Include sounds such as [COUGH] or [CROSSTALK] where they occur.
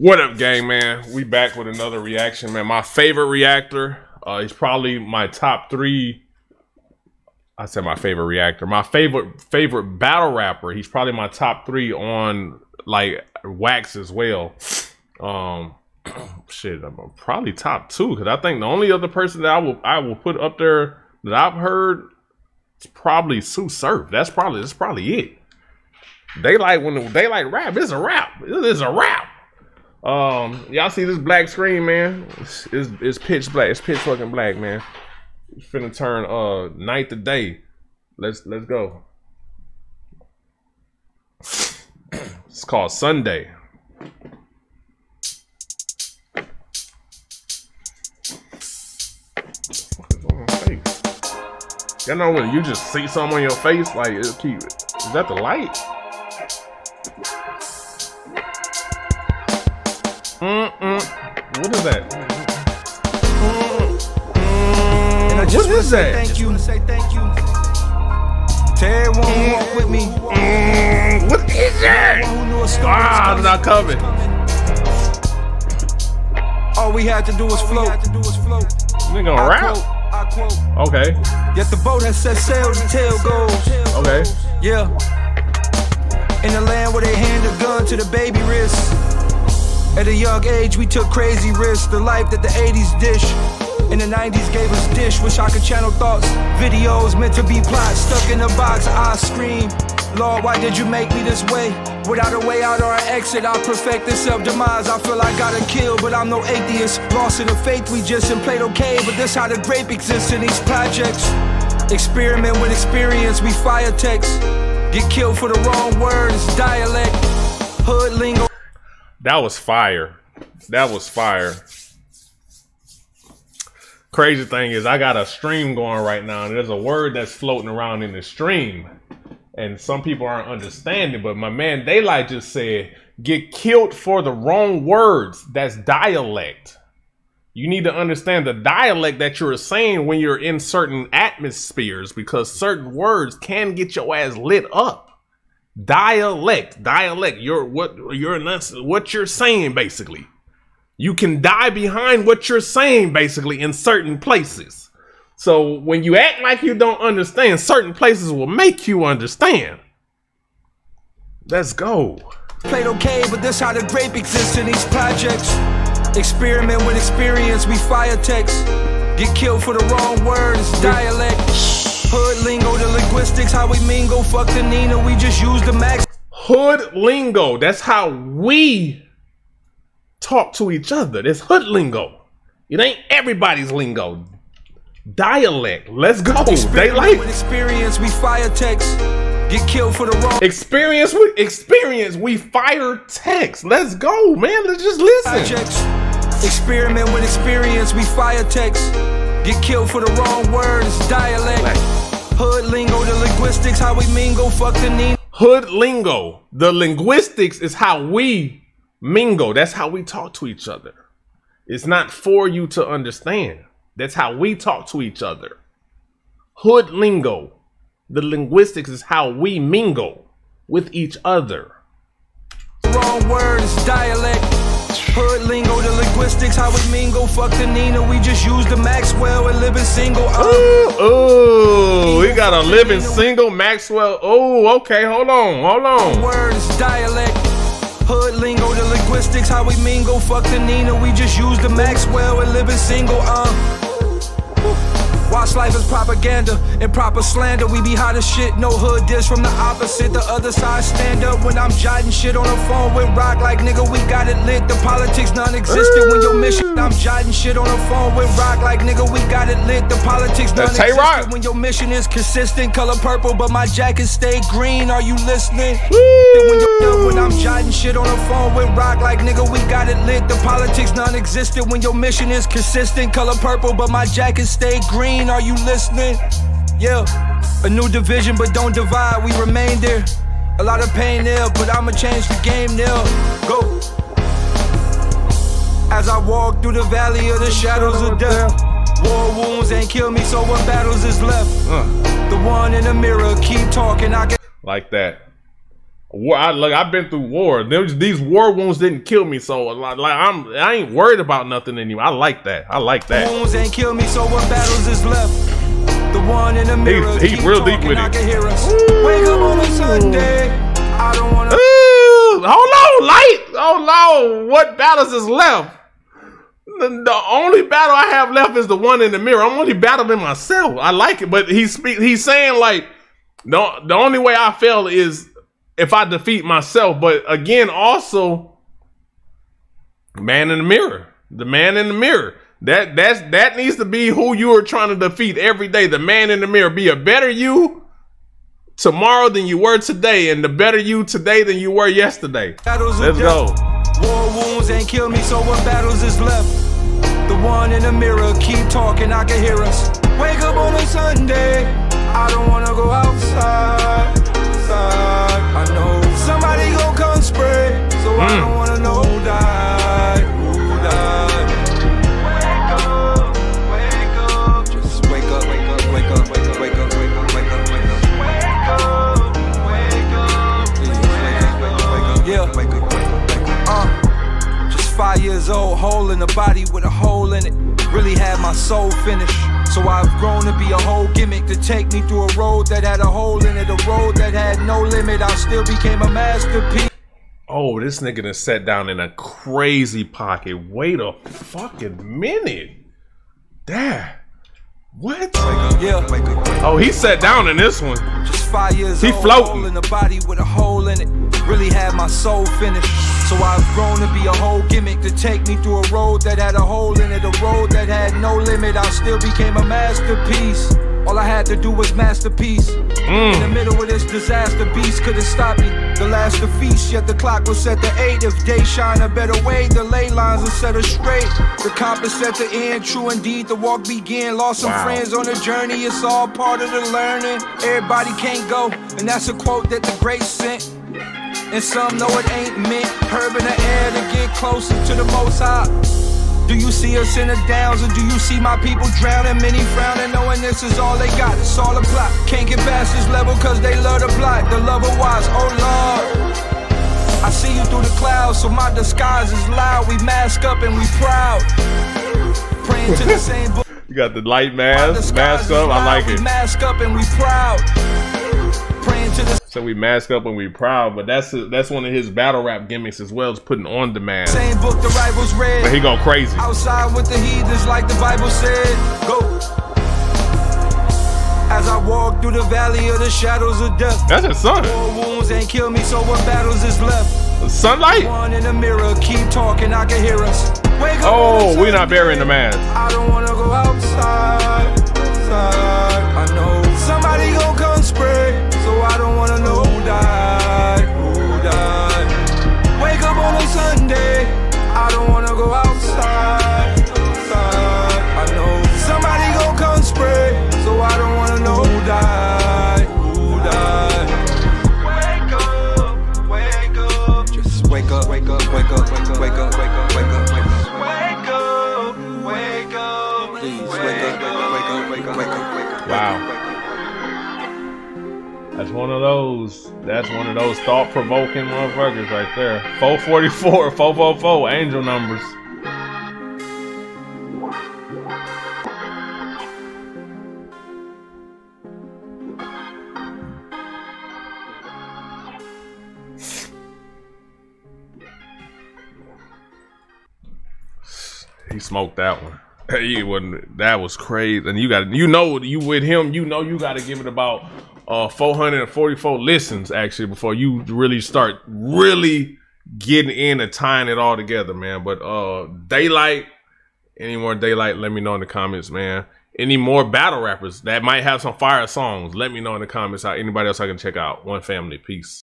What up, gang, man? We back with another reaction, man. My favorite reactor. Uh, he's probably my top three. I said my favorite reactor. My favorite favorite battle rapper. He's probably my top three on like wax as well. Um, [CLEARS THROAT] shit, I'm probably top two because I think the only other person that I will I will put up there that I've heard is probably Sue Surf. That's probably that's probably it. They like when they like rap. It's a rap. It is a rap. Um, y'all see this black screen, man? It's, it's, it's pitch black. It's pitch fucking black, man. It's finna turn uh night to day. Let's let's go. [CLEARS THROAT] It's called Sunday. Y'all know when you just see something on your face, like it'll keep it. Is that the light? Mm-mm. What is that? Mm-mm. What is that? Thank you. Say thank you. Ted won't walk with me. Mm, what is that? Ah, I'm not coming. All we had to do was float. Nigga gonna rap? Okay. Yet the boat has set sail, the tail goes. Okay. Yeah. In the land where they hand a gun to the baby wrist. At a young age, we took crazy risks. The life that the 80s dish. In the 90s gave us dish. Wish I could channel thoughts. Videos meant to be plots. Stuck in a box, I scream. Lord, why did you make me this way? Without a way out or an exit, I perfect this self-demise. I feel I gotta kill, but I'm no atheist. Lost in the faith, we just in played okay. But this how the grape exists in these projects. Experiment with experience, we fire text. Get killed for the wrong words, dialect, hood lingo. That was fire. That was fire. Crazy thing is, I got a stream going right now, and there's a word that's floating around in the stream. And some people aren't understanding, but my man Daylyt just said, get killed for the wrong words. That's dialect. You need to understand the dialect that you're saying when you're in certain atmospheres because certain words can get your ass lit up dialect. Dialect. You're what you're what you're saying basically. You can die behind what you're saying basically in certain places. So when you act like you don't understand certain places will make you understand. Let's go. Played okay but this how the grape exists in these projects. Experiment with experience we fire text. Get killed for the wrong words dialect Hood lingo, the linguistics, how we mingle. Fuck the Nina, we just use the max. Hood lingo, that's how we talk to each other. That's hood lingo. It ain't everybody's lingo. Dialect. Let's go. Daylyt. With experience, we fire text. Get killed for the wrong. Experience with experience, we fire text. Let's go, man. Let's just listen. Experiment with experience, we fire text. Get killed for the wrong words, dialect. Hood lingo, the linguistics, how we mingle, fuck the need. Hood lingo, the linguistics is how we mingle. That's how we talk to each other. It's not for you to understand. That's how we talk to each other. Hood lingo, the linguistics is how we mingle with each other. Wrong words, dialect. Hood lingo, the linguistics, how we mingle. Fuck the Nina, we just use the Maxwell and living single. Ooh, ooh, we got a living single Maxwell. Oh, okay, hold on, hold on. Words, dialect. Hood lingo, the linguistics, how we mingle. Fuck the Nina, we just use the Maxwell and living single. Uh. Watch life as propaganda and proper slander. We be hot as shit, no hood dish from the opposite. The other side stand up when I'm jotting shit on the phone with rock like nigga, we got it lit. The politics non-existent when your mission. I'm jotting shit on the phone with rock like nigga, we got it lit. The politics non-existent when your mission is consistent. Color purple, but my jacket stay green. Are you listening? When, when I'm jotting shit on the phone with rock like nigga, we got it lit. The politics non-existent when your mission is consistent. Color purple, but my jacket stay green. Are you listening? Yeah, a new division, but don't divide. We remain there. A lot of pain there, but I'ma change the game there. Go. As I walk through the valley of the shadows of death. War wounds ain't killed me, so what battles is left? Uh. The one in the mirror, keep talking. I can. Like that. War, I, like I've been through war. These, these war wounds didn't kill me, so like, like I'm I ain't worried about nothing anymore. I like that. I like that. Wounds ain't kill me, so what battles is left? The one in the mirror. He, he real deep with I it. hear us. Wake up on a Sunday. I don't wanna. Ooh, hold on, light. Hold on. What battles is left? The, only battle I have left is the one in the mirror. I'm only battling myself. I like it, but he's. He's saying like the the only way I fail is if I defeat myself. But again, also man in the mirror. The man in the mirror. That that's that needs to be who you are trying to defeat every day. The man in the mirror. Be a better you tomorrow than you were today, and the better you today than you were yesterday. Let's go. War wounds ain't kill me, so what battles is left? The one in the mirror, keep talking, I can hear us. Wake up on a Sunday. I don't wanna go outside. outside. I know somebody gon' come spray, so I Mm. don't hole in the body with a hole in it. Really had my soul finished. So I've grown to be a whole gimmick to take me through a road that had a hole in it, a road that had no limit. I still became a masterpiece. Oh, this nigga done sat down in a crazy pocket. Wait a fucking minute. Damn. What? Yeah, Oh, he sat down in this one. just five years He old, floating. in the body with a hole in it. Really had my soul finished. So I've grown to be a whole gimmick to take me through a road that had a hole in it, a road that had no limit. I still became a masterpiece. All I had to do was masterpiece. In the middle of this disaster, beast couldn't stop me. The last of feast, yet the clock was set to eight. If day shine a better way, the ley lines are set us straight. The compass set to end, true indeed, the walk began. Lost some Wow. friends on the journey, it's all part of the learning. Everybody can't go, and that's a quote that the great sent. And some know it ain't meant. Herb in the air to get closer to the most high. Do you see us in the downs, or do you see my people drowning? Many frowning, knowing this is all they got. It's all a plot. Can't get past this level, cause they love the plot. The love of wise, oh Lord. I see you through the clouds, so my disguise is loud. We mask up and we proud. Praying to the [LAUGHS] same book. You got the light mask, mask up. I like it. mask up and we proud. Praying to the So we mask up and we proud, but that's that's one of his battle rap gimmicks as well, is putting on the mask. same book the rivals read. But he go crazy. Outside with the heathens, like the Bible said. Go. As I walk through the valley of the shadows of death. That's his son. War wounds ain't kill me, so what battles is left? Sunlight. One in the mirror, keep talking, I can hear us. Wake Oh, a we not burying the mask. I don't wanna go outside. outside. Go outside. outside. I know somebody gon' come spray, so I don't wanna know who died. Who died? Wake up, wake up. Just wake up, wake up, wake up, wake up, wake up, wake up, wake up, wake up. Wake up, wake up. Please wake up, wake up, wake up, wake up, wake up, wake up. Wow. That's one of those. That's one of those thought provoking motherfuckers right there. 444, 444, angel numbers. He smoked that one. [LAUGHS] He wasn't. That was crazy. And you got, you know, you with him, you know, you got to give it about uh 444 listens actually before you really start really getting in and tying it all together, man. But uh, Daylyt, any more Daylyt? Let me know in the comments, man. Any more battle rappers that might have some fire songs? Let me know in the comments. How anybody else I can check out? One family, peace.